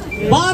भारत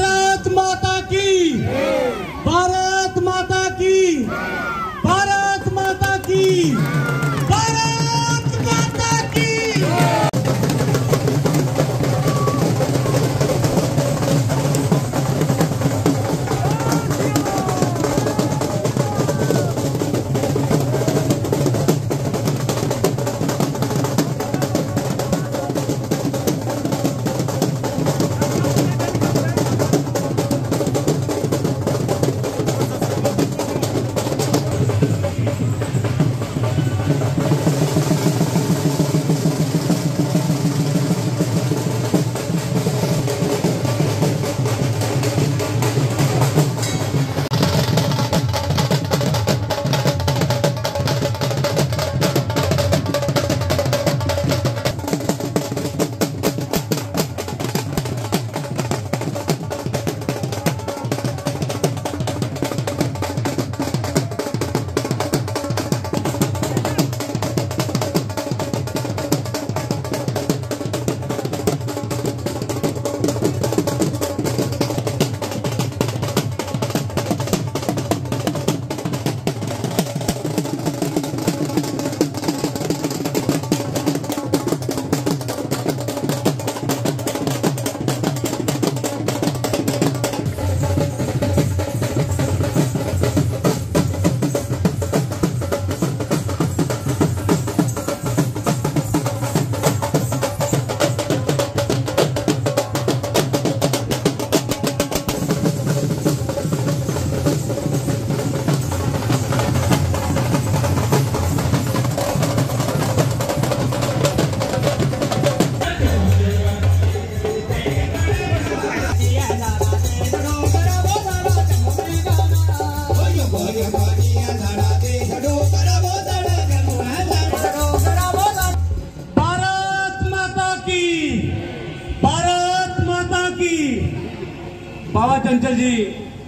चंचल जी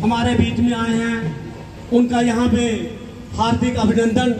हमारे बीच में आए हैं। उनका यहाँ पे हार्दिक अभिनंदन।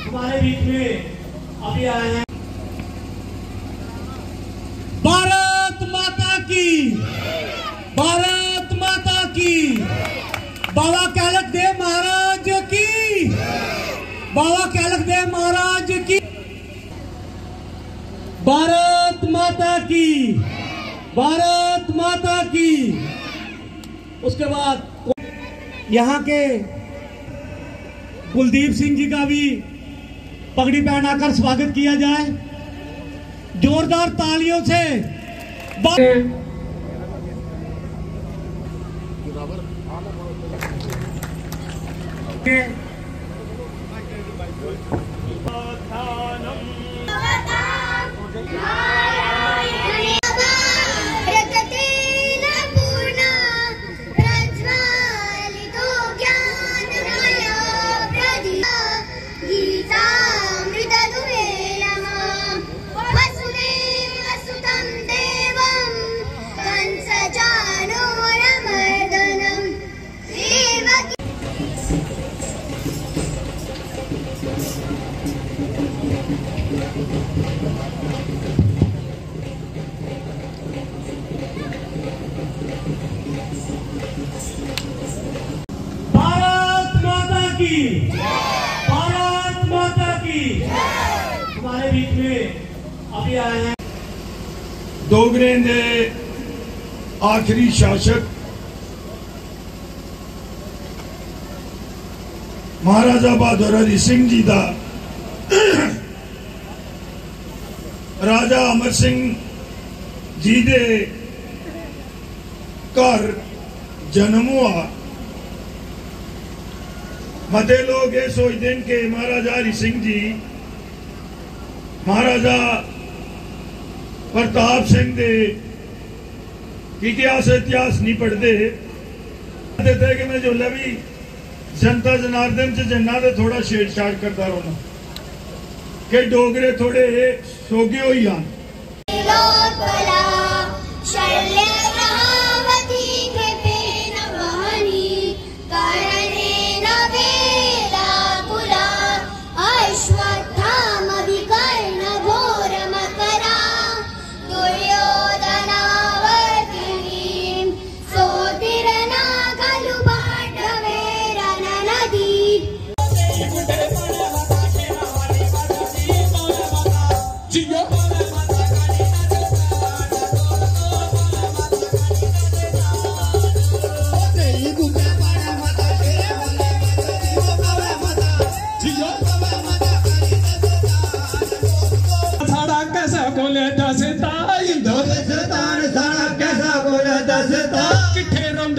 हमारे बीच में अभी आए हैं। भारत माता की, भारत माता की। बाबा कैलक देव महाराज की, बाबा कैलक देव महाराज की। भारत माता की, भारत माता की। उसके बाद यहाँ के कुलदीप सिंह जी का भी पगड़ी पहनाकर स्वागत किया जाए। जोरदार तालियों से बा- की। भारत माता की। हमारे बीच में अभी आए हैं। ने आखिरी शासक। महाराजा बहादुर हरि सिंह जी का ਰਾਜਾ ਅਮਰ ਸਿੰਘ ਜੀ ਦੇ ਘਰ ਜਨਮ ਹੋਆ ਮਤੇ ਲੋਕ ਇਹ ਸੋਚਦੇ ਨੇ ਕਿ ਮਹਾਰਾਜਾ ਹਰੀ ਸਿੰਘ ਜੀ ਮਹਾਰਾਜਾ ਪ੍ਰਤਾਪ ਸਿੰਘ ਦੇ ਇਤਿਹਾਸ ਇਤਿਹਾਸ ਨਹੀਂ ਪੜਦੇ ਦਿੱਤੇ ਕਿ ਮੈਂ ਜੋ ਵੀ ਜਨਤਾ ਜਨਾਰਦਨ ਚ ਜੰਨਾ ਤੇ ਥੋੜਾ ਛੇੜਛਾੜ ਕਰਦਾ ਰਹਣਾ ਕਿ ਡੋਗਰੇ ਥੋੜੇ ਸੋਗੇ ਹੋਈ ਆ ਲੋਕ ਭਲਾ ਸ਼ਰਲੇ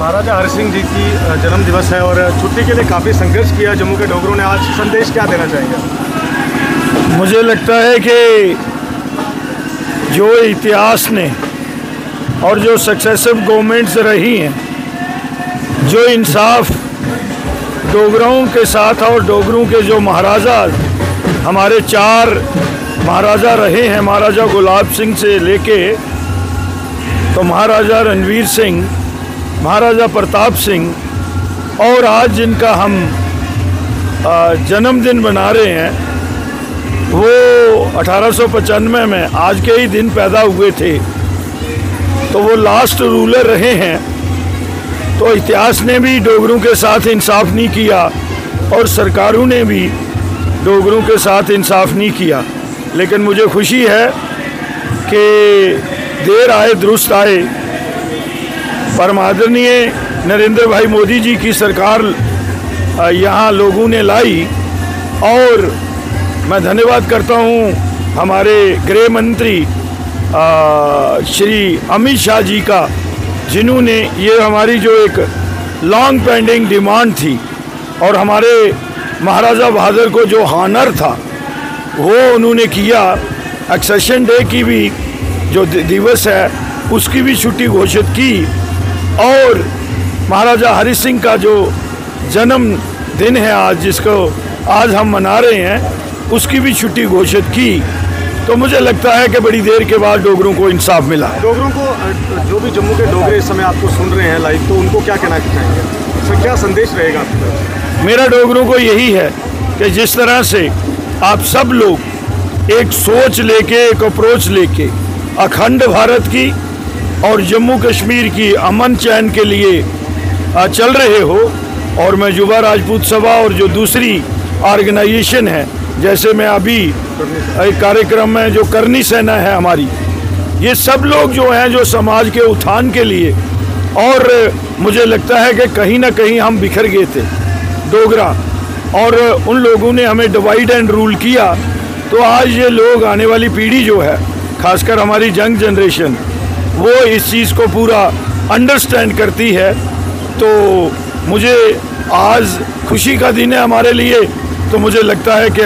महाराजा हरि सिंह जी की जन्म दिवस है और छुट्टी के लिए काफ़ी संघर्ष किया जम्मू के डोगरों ने। आज संदेश क्या देना चाहेंगे मुझे लगता है कि जो इतिहास ने और जो सक्सेसिव गवर्नमेंट्स रही हैं, जो इंसाफ डोगरों के साथ और डोगरों के जो महाराजा, हमारे चार महाराजा रहे हैं, महाराजा गुलाब सिंह से लेके तो महाराजा रणवीर सिंह महाराजा प्रताप सिंह और आज जिनका हम जन्मदिन मना रहे हैं, वो 1895 में आज के ही दिन पैदा हुए थे। तो वो लास्ट रूलर रहे हैं। तो इतिहास ने भी डोगरों के साथ इंसाफ नहीं किया और सरकारों ने भी डोगरों के साथ इंसाफ नहीं किया। लेकिन मुझे खुशी है कि देर आए, दुरुस्त आए परम आदरणीय नरेंद्र भाई मोदी जी की सरकार यहाँ लोगों ने लाई। और मैं धन्यवाद करता हूँ हमारे गृह मंत्री श्री अमित शाह जी का, जिन्होंने ये हमारी जो एक लॉन्ग पेंडिंग डिमांड थी और हमारे महाराजा बहादुर को जो हानर था, वो उन्होंने किया। एक्सेशन डे की भी जो दिवस है, उसकी भी छुट्टी घोषित की। और महाराजा हरि सिंह का जो जन्म दिन है आज जिसको आज हम मना रहे हैं उसकी भी छुट्टी घोषित की। तो मुझे लगता है कि बड़ी देर के बाद डोगरों को इंसाफ मिला डोगरों को जो भी जम्मू के डोगरे इस समय आपको सुन रहे हैं लाइव तो उनको क्या कहना चाहेंगे? सर क्या संदेश रहेगा आपका मेरा डोगरों को यही है कि जिस तरह से आप सब लोग एक सोच लेके एक अप्रोच लेके अखंड भारत की और जम्मू कश्मीर की अमन चैन के लिए चल रहे हो। और मैं युवा राजपूत सभा और जो दूसरी ऑर्गेनाइजेशन है, जैसे मैं अभी एक कार्यक्रम में जो करनी सेना है हमारी, ये सब लोग जो हैं जो समाज के उत्थान के लिए, और मुझे लगता है कि कहीं ना कहीं हम बिखर गए थे, डोगरा। और उन लोगों ने हमें डिवाइड एंड रूल किया। तो आज ये लोग आने वाली पीढ़ी जो है, खासकर हमारी यंग जनरेशन वो इस चीज़ को पूरा अंडरस्टैंड करती है। तो मुझे आज खुशी का दिन है हमारे लिए। तो मुझे लगता है कि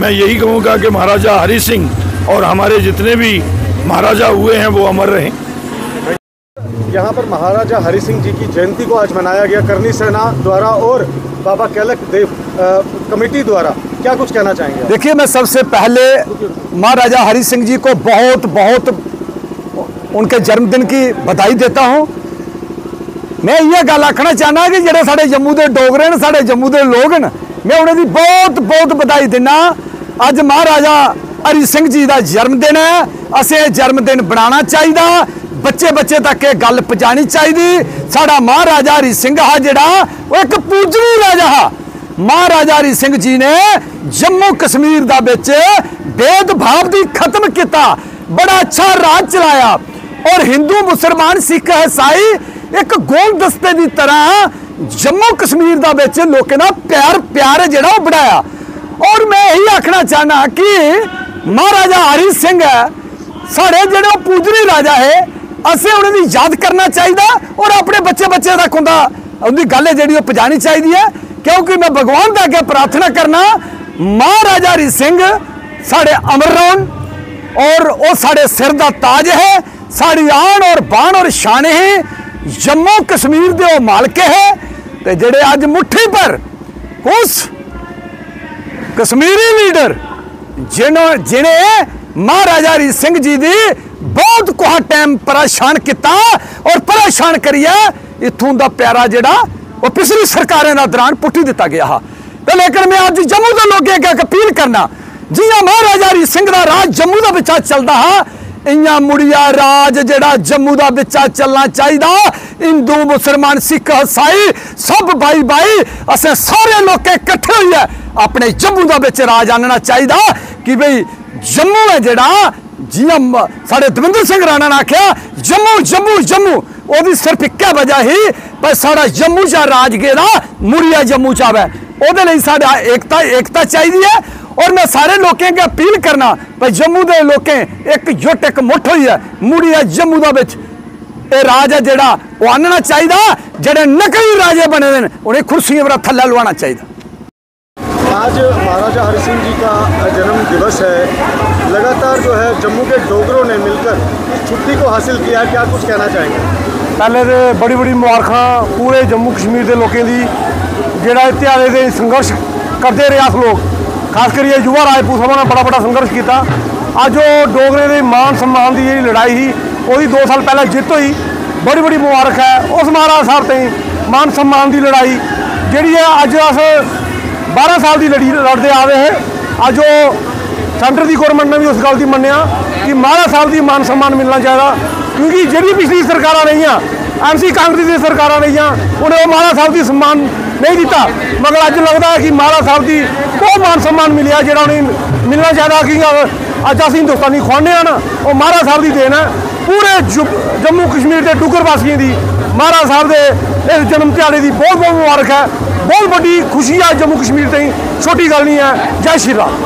मैं यही कहूँगा कि महाराजा हरि सिंह और हमारे जितने भी महाराजा हुए हैं वो अमर रहें। यहाँ पर महाराजा हरि सिंह जी की जयंती को आज मनाया गया। करनी सेना द्वारा और बाबा कैलक देव कमेटी द्वारा। क्या कुछ कहना चाहेंगे देखिए मैं सबसे पहले महाराजा हरि सिंह जी को बहुत बहुत उनके जन्मदिन की बधाई देता हूं मैं ये गल आखना चाहना कि ਜਿਹੜੇ ਸਾਡੇ ਜੰਮੂ ਦੇ ਡੋਗਰੇ ਨੇ ਸਾਡੇ ਜੰਮੂ ਦੇ ਲੋਕ ਨੇ ਮੈਂ ਉਹਨਾਂ ਦੀ ਬਹੁਤ ਬਹੁਤ ਵਧਾਈ ਦਿੰਦਾ ਅੱਜ ਮਹਾਰਾਜਾ ਹਰੀ ਸਿੰਘ ਜੀ ਦਾ ਜਨਮ ਦਿਨ ਹੈ ਅਸੀਂ ਇਹ ਜਨਮ ਦਿਨ ਬਣਾਉਣਾ ਚਾਹੀਦਾ ਬੱਚੇ ਬੱਚੇ ਤੱਕ ਇਹ ਗੱਲ ਪਹੁੰਚਾਣੀ ਚਾਹੀਦੀ ਸਾਡਾ ਮਹਾਰਾਜਾ ਹਰੀ ਸਿੰਘ ਆ ਜਿਹੜਾ ਉਹ ਇੱਕ ਪੂਜਨੀ ਰਾਜਾ ਆ ਮਹਾਰਾਜਾ ਹਰੀ ਸਿੰਘ ਜੀ ਨੇ ਜੰਮੂ ਕਸ਼ਮੀਰ ਦਾ ਵਿੱਚ ਭੇਦਭਾਵ ਦੀ ਖਤਮ ਕੀਤਾ ਬੜਾ ਅੱਛਾ ਰਾਜ ਚਲਾਇਆ ਔਰ ਹਿੰਦੂ ਮੁਸਲਮਾਨ ਸਿੱਖ ਈਸਾਈ ਇੱਕ ਗੋਲ ਦਸਤੇ ਦੀ ਤਰ੍ਹਾਂ ਜੰਮੂ ਕਸ਼ਮੀਰ ਦਾ ਵਿੱਚ ਲੋਕਾਂ ਦਾ ਪਿਆਰ ਪਿਆਰ ਜਿਹੜਾ ਉਹ ਬਣਾਇਆ। ਔਰ ਮੈਂ ਇਹੀ ਆਖਣਾ ਚਾਹਨਾ ਕਿ ਮਹਾਰਾਜਾ ਹਰੀ ਸਿੰਘ ਹੈ, ਸਾਡੇ ਜਿਹੜੇ ਉਹ ਪੂਜਨੀ ਰਾਜਾ ਹੈ, ਅਸੀਂ ਉਹਨਾਂ ਦੀ ਯਾਦ ਕਰਨਾ ਚਾਹੀਦਾ ਔਰ ਆਪਣੇ ਬੱਚੇ ਬੱਚੇ ਤੱਕ ਹੁੰਦਾ। ਉਹਦੀ ਗੱਲ ਜਿਹੜੀ ਉਹ ਪਜਾਣੀ ਚਾਹੀਦੀ ਹੈ, ਕਿਉਂਕਿ ਮੈਂ ਭਗਵਾਨ ਦਾ ਅੱਗੇ ਪ੍ਰਾਰਥਨਾ ਕਰਨਾ, ਮਹਾਰਾਜਾ ਹਰੀ ਸਿੰਘ ਸਾਡੇ ਅਮਰ ਰਹਿਣ ਔਰ ਉਹ ਸਾਡੇ ਸਿਰ ਦਾ ਤਾਜ ਹੈ ਸਾਡੀ ਆਣ ਔਰ ਬਾਣ ਔਰ शान है ਜੰਮੂ ਕਸ਼ਮੀਰ ਦੇ ਉਹ ਮਾਲਕ ਹੈ तो जेडे अज मुट्ठी पर उस कश्मीरी लीडर जिन्हों जिन्हें महाराजा हरी सिंह जी की ਬਹੁਤ ਕੋਹਾ ਟਾਈਮ ਪਰੇਸ਼ਾਨ ਕੀਤਾ ਔਰ ਪਰੇਸ਼ਾਨ ਕਰਿਆ, ਇਥੋਂ ਦਾ ਪਿਆਰਾ ਜਿਹੜਾ ਉਹ ਪਿਛਲੀ ਸਰਕਾਰਾਂ ਦਾ ਦੌਰਾਨ ਪੁੱਟੀ ਦਿੱਤਾ ਗਿਆ ਹਾ। ਤੇ ਲੇਕਿਨ ਮੈਂ ਅੱਜ ਜੰਮੂ ਦੇ ਲੋਕਾਂ ਅੱਗੇ ਅਪੀਲ ਕਰਨਾ, ਜੀ ਮਹਾਰਾਜਾ ਹਰੀ ਸਿੰਘ ਦਾ ਰਾਜ ਜੰਮੂ ਦੇ ਵਿੱਚ ਚੱਲਦਾ ਹਾ। ਇਆਂ ਮੁੜਿਆ ਰਾਜ ਜਿਹੜਾ ਜੰਮੂ ਦਾ ਵਿੱਚਾ ਚੱਲਣਾ ਚਾਹੀਦਾ। ਹਿੰਦੂ, ਮੁਸਲਮਾਨ, ਸਿੱਖ, ਈਸਾਈ ਸਭ ਭਾਈ ਭਾਈ ਅਸੀਂ ਸਾਰੇ ਲੋਕ ਇਕੱਠੇ ਹੋਈਏ ਆਪਣੇ ਜੰਮੂ ਦਾ ਵਿੱਚ ਰਾਜ ਆਨਣਾ ਚਾਹੀਦਾ। ਕਿ ਭਈ ਜੰਮੂ ਹੈ ਜਿਹੜਾ ਜਿਵੇਂ ਮ- ਸਾਡੇ ਦਵਿੰਦਰ ਸਿੰਘ ਰਾਣਾ ਨੇ ਆਖਿਆ, ਜੰਮੂ ਜੰਮੂ ਜੰਮੂ। ਉਹਦੀ ਸਿਰਫ ਇੱਕੇ ਵਜ੍ਹਾ ਹੀ ਪਰ ਸਾਡਾ ਜੰਮੂ ਚ ਰਾਜ ਗੇਦਾ ਮੁੜੀਆ ਜੰਮੂ ਚ ਆਵੇ। ਉਹਦੇ ਲਈ ਸਾਡਾ ਏਕਤਾ ਏਕਤਾ ਚਾਹੀਦੀ ਹੈ। ਔਰ ਮੈਂ ਸਾਰੇ ਲੋਕਾਂ ਅੱਗੇ ਅਪੀਲ ਕਰਨਾ ਪਰ ਜੰਮੂ ਦੇ ਲੋਕਾਂ ਇੱਕ ਜੁੱਟ ਇੱਕ ਮੁੱਠ ਹੋਈ ਹੈ ਮੁੜਿਆ ਜੰਮੂ ਦਾ ਵਿੱਚ ਇਹ ਰਾਜ ਹੈ ਜਿਹੜਾ ਉਹ ਆਨਣਾ ਚਾਹੀਦਾ ਜਿਹੜੇ ਨਕਲੀ ਰਾਜੇ ਬਣੇ ਨੇ ਉਹਨੇ ਕੁਰਸੀਆਂ ਵਰਾ ਥੱਲੇ ਲਵਾਉਣਾ ਚਾਹੀਦਾ आज महाराजा हरि सिंह जी का जन्म दिवस है लगातार जो है जम्मू के डोगरों ने मिलकर इस छुट्टी को हासिल किया है क्या कुछ कहना चाहेंगे ਪਹਿਲੇ ਤੇ ਬੜੀ ਬੜੀ ਮੁਬਾਰਕਾਂ ਪੂਰੇ ਜੰਮੂ ਕਸ਼ਮੀਰ ਦੇ ਲੋਕਾਂ ਦੀ ਜਿਹੜਾ ਇਹ ਤਿਹਾਰੇ ਦੇ ਸੰਘਰਸ਼ ਕਰਦੇ ਰਹੇ ਆਸ ਲੋਕ ਖਾਸ ਕਰੀ ਇਹ ਯੁਵਾ ਰਾਜਪੂਤ ਸਭਾ ਨੇ ਬੜਾ ਬੜਾ ਸੰਘਰਸ਼ ਕੀਤਾ। ਅੱਜ ਉਹ ਡੋਗਰੇ ਦੇ ਮਾਨ ਸਨਮਾਨ ਦੀ ਜਿਹੜੀ ਲੜਾਈ ਸੀ, ਉਹਦੀ 2 ਸਾਲ ਪਹਿਲਾਂ ਜਿੱਤ ਹੋਈ। ਬੜੀ ਬੜੀ ਮੁਬਾਰਕ ਹੈ। ਉਸ ਮਹਾਰਾਜ ਸਾਹਿਬ ਤੇ ਮਾਨ ਸਨਮਾਨ ਦੀ ਲੜਾਈ, ਜਿਹੜੀ ਹੈ ਅੱਜ ਅਸ 12 ਸਾਲ ਦੀ ਲੜੀ ਲੜਦੇ ਆ ਰਹੇ ਅੱਜ ਉਹ ਸੈਂਟਰ ਦੀ ਗਵਰਨਮੈਂਟ ਨੇ ਵੀ ਉਸ ਗੱਲ ਦੀ ਮੰਨਿਆ ਕਿ ਮਹਾਰਾਜ ਸਾਹਿਬ ਦੀ ਮਾਨ ਸਨਮਾਨ ਮਿਲਣਾ ਚਾਹੀਦਾ। ਕਿਉਂਕਿ ਜਿਹੜੀ ਪਿਛਲੀ ਸਰਕਾਰਾਂ ਰਹੀਆਂ ਐਮਸੀ ਕਾਂਗਰਸ ਦੀਆਂ ਸਰਕਾਰਾਂ ਰਹੀਆਂ, ਉਹਨੇ ਉਹ ਮਹਾਰਾਜ ਸਾਹਿਬ ਦੀ ਸਨਮਾਨ ਨਹੀਂ ਦਿੱਤਾ। ਮਗਰ ਅੱਜ ਲੱਗਦਾ ਹੈ ਕਿ ਮਹਾਰਾਜ ਸਾਹਿਬ ਦੀ ਉਹ ਮਾਨ ਸਨਮਾਨ ਮਿਲਿਆ ਜਿਹੜਾ ਉਹਨੇ ਮਿਲਣਾ ਚਾਹੀਦਾ ਕਿ ਅੱਜ ਅਸੀਂ ਹਿੰਦੁਸਤਾਨੀ ਖਵਾਉਂਦੇ ਆ ਨਾ, ਉਹ ਮਹਾਰਾਜ ਸਾਹਿਬ ਦੀ ਦੇਣ ਹੈ। ਪੂਰੇ ਜੰਮੂ ਕਸ਼ਮੀਰ ਦੇ ਡੁੱਗਰ ਵਾਸੀਆਂ ਦੀ ਮਹਾਰਾਜ ਸਾਹਿਬ ਦੇ ਇਸ ਜਨਮ ਦਿਹਾੜੇ ਦੀ ਬਹੁਤ ਬਹੁਤ ਮੁਬਾਰਕ ਹੈ। ਬਹੁਤ ਵੱਡੀ ਖੁਸ਼ੀ ਹੈ ਜੰਮੂ ਕਸ਼ਮੀਰ ਤੇ ਛੋਟੀ ਗੱਲ ਨਹੀਂ ਹੈ। ਜੈ ਸ਼੍ਰੀ ਰਾਮ।